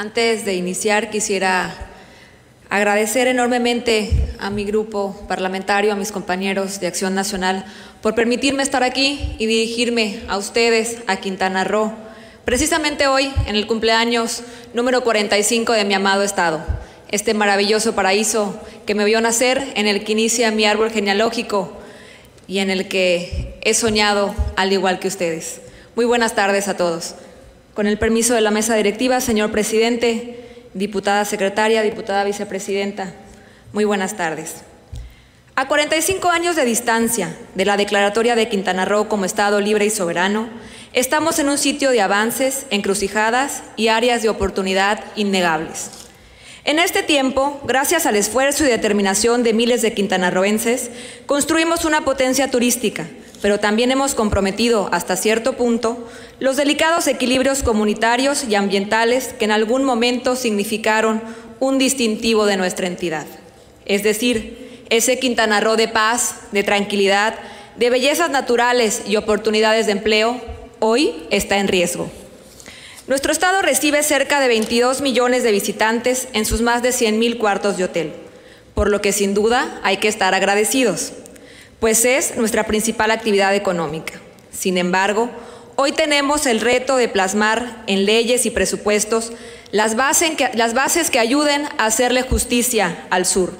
Antes de iniciar, quisiera agradecer enormemente a mi grupo parlamentario, a mis compañeros de Acción Nacional, por permitirme estar aquí y dirigirme a ustedes, a Quintana Roo, precisamente hoy, en el cumpleaños número 45 de mi amado Estado, este maravilloso paraíso que me vio nacer, en el que inicia mi árbol genealógico y en el que he soñado al igual que ustedes. Muy buenas tardes a todos. Con el permiso de la mesa directiva, señor presidente, diputada secretaria, diputada vicepresidenta, muy buenas tardes. A 45 años de distancia de la declaratoria de Quintana Roo como Estado libre y soberano, estamos en un sitio de avances, encrucijadas y áreas de oportunidad innegables. En este tiempo, gracias al esfuerzo y determinación de miles de quintanarroenses, construimos una potencia turística, pero también hemos comprometido hasta cierto punto los delicados equilibrios comunitarios y ambientales que en algún momento significaron un distintivo de nuestra entidad. Es decir, ese Quintana Roo de paz, de tranquilidad, de bellezas naturales y oportunidades de empleo, hoy está en riesgo. Nuestro estado recibe cerca de 22 millones de visitantes en sus más de 100 mil cuartos de hotel, por lo que sin duda hay que estar agradecidos pues es nuestra principal actividad económica. Sin embargo, hoy tenemos el reto de plasmar en leyes y presupuestos las, bases que ayuden a hacerle justicia al sur.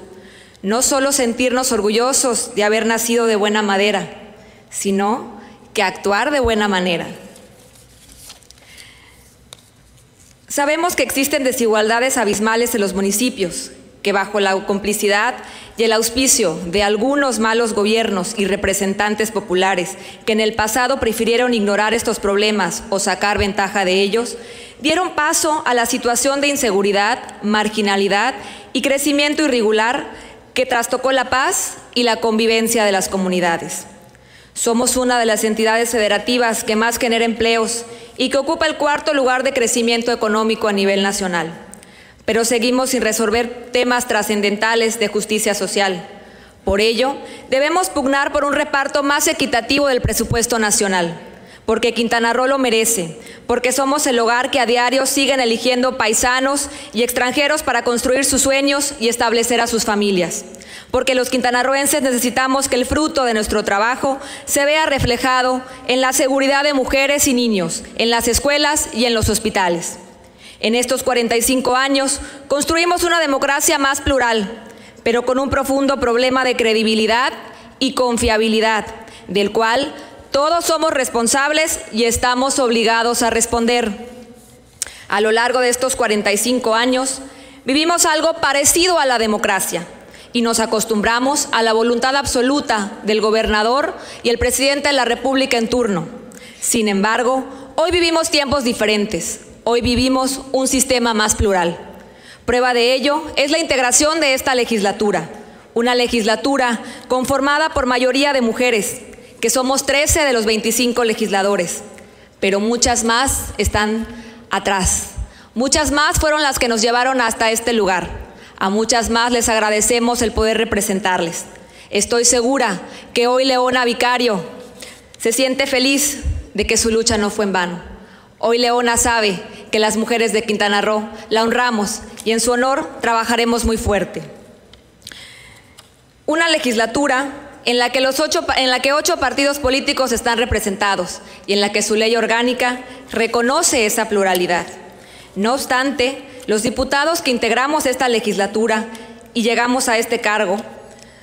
No solo sentirnos orgullosos de haber nacido de buena madera, sino que actuar de buena manera. Sabemos que existen desigualdades abismales en los municipios, que bajo la complicidad y el auspicio de algunos malos gobiernos y representantes populares que en el pasado prefirieron ignorar estos problemas o sacar ventaja de ellos, dieron paso a la situación de inseguridad, marginalidad y crecimiento irregular que trastocó la paz y la convivencia de las comunidades. Somos una de las entidades federativas que más genera empleos y que ocupa el cuarto lugar de crecimiento económico a nivel nacional pero seguimos sin resolver temas trascendentales de justicia social. Por ello, debemos pugnar por un reparto más equitativo del presupuesto nacional, porque Quintana Roo lo merece, porque somos el hogar que a diario siguen eligiendo paisanos y extranjeros para construir sus sueños y establecer a sus familias, porque los quintanarroenses necesitamos que el fruto de nuestro trabajo se vea reflejado en la seguridad de mujeres y niños, en las escuelas y en los hospitales. En estos 45 años construimos una democracia más plural, pero con un profundo problema de credibilidad y confiabilidad, del cual todos somos responsables y estamos obligados a responder. A lo largo de estos 45 años vivimos algo parecido a la democracia y nos acostumbramos a la voluntad absoluta del gobernador y el presidente de la República en turno. Sin embargo, hoy vivimos tiempos diferentes Hoy vivimos un sistema más plural. Prueba de ello es la integración de esta legislatura, una legislatura conformada por mayoría de mujeres, que somos 13 de los 25 legisladores, pero muchas más están atrás. Muchas más fueron las que nos llevaron hasta este lugar. A muchas más les agradecemos el poder representarles. Estoy segura que hoy Leona Vicario se siente feliz de que su lucha no fue en vano. Hoy Leona sabe que las mujeres de Quintana Roo la honramos y en su honor trabajaremos muy fuerte. Una legislatura en la que, los ocho, en la que ocho partidos políticos están representados y en la que su ley orgánica reconoce esa pluralidad. No obstante, los diputados que integramos esta legislatura y llegamos a este cargo,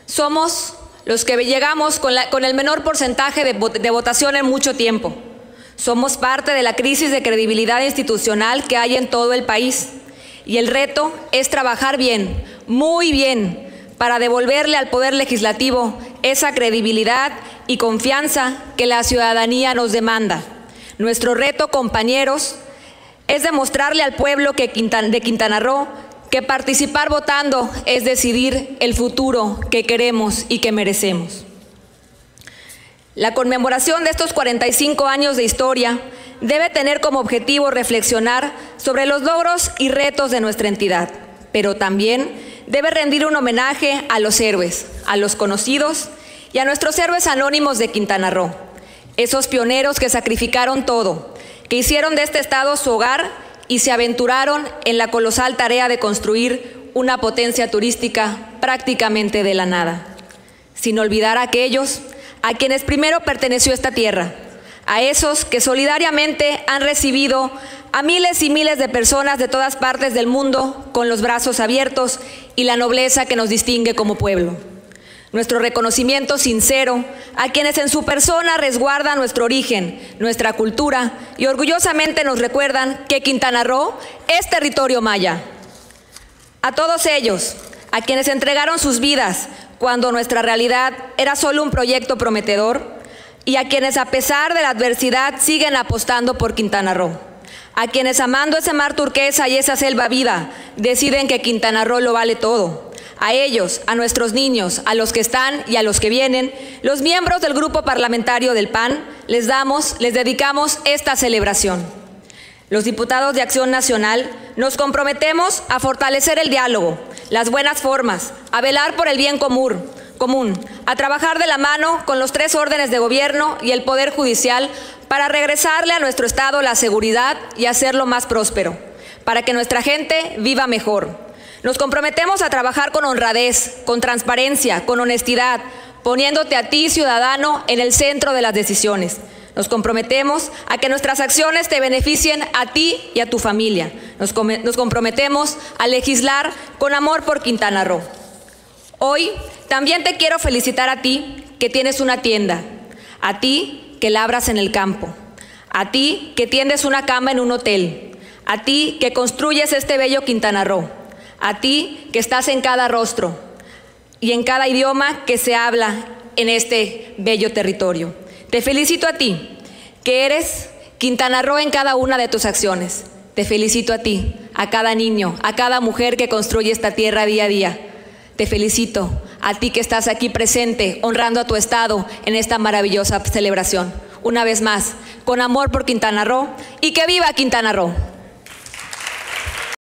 somos los que llegamos con, el menor porcentaje de, de votación en mucho tiempo somos parte de la crisis de credibilidad institucional que hay en todo el país y el reto es trabajar bien, muy bien, para devolverle al Poder Legislativo esa credibilidad y confianza que la ciudadanía nos demanda. Nuestro reto, compañeros, es demostrarle al pueblo de Quintana Roo que participar votando es decidir el futuro que queremos y que merecemos. La conmemoración de estos 45 años de historia debe tener como objetivo reflexionar sobre los logros y retos de nuestra entidad, pero también debe rendir un homenaje a los héroes, a los conocidos y a nuestros héroes anónimos de Quintana Roo, esos pioneros que sacrificaron todo, que hicieron de este estado su hogar y se aventuraron en la colosal tarea de construir una potencia turística prácticamente de la nada, sin olvidar a aquellos a quienes primero perteneció esta tierra, a esos que solidariamente han recibido a miles y miles de personas de todas partes del mundo con los brazos abiertos y la nobleza que nos distingue como pueblo. Nuestro reconocimiento sincero a quienes en su persona resguardan nuestro origen, nuestra cultura y orgullosamente nos recuerdan que Quintana Roo es territorio maya. A todos ellos, a quienes entregaron sus vidas cuando nuestra realidad era solo un proyecto prometedor y a quienes a pesar de la adversidad siguen apostando por Quintana Roo. A quienes amando ese mar turquesa y esa selva viva deciden que Quintana Roo lo vale todo a ellos, a nuestros niños, a los que están y a los que vienen, los miembros del grupo parlamentario del PAN, les damos, les dedicamos esta celebración. Los diputados de Acción Nacional nos comprometemos a fortalecer el diálogo, las buenas formas, a velar por el bien común, a trabajar de la mano con los tres órdenes de gobierno y el Poder Judicial para regresarle a nuestro Estado la seguridad y hacerlo más próspero, para que nuestra gente viva mejor nos comprometemos a trabajar con honradez, con transparencia, con honestidad, poniéndote a ti, ciudadano, en el centro de las decisiones. Nos comprometemos a que nuestras acciones te beneficien a ti y a tu familia. Nos, comprometemos a legislar con amor por Quintana Roo. Hoy también te quiero felicitar a ti que tienes una tienda, a ti que labras en el campo, a ti que tiendes una cama en un hotel, a ti que construyes este bello Quintana Roo a ti que estás en cada rostro y en cada idioma que se habla en este bello territorio. Te felicito a ti, que eres Quintana Roo en cada una de tus acciones. Te felicito a ti, a cada niño, a cada mujer que construye esta tierra día a día. Te felicito a ti que estás aquí presente, honrando a tu Estado en esta maravillosa celebración. Una vez más, con amor por Quintana Roo y que viva Quintana Roo.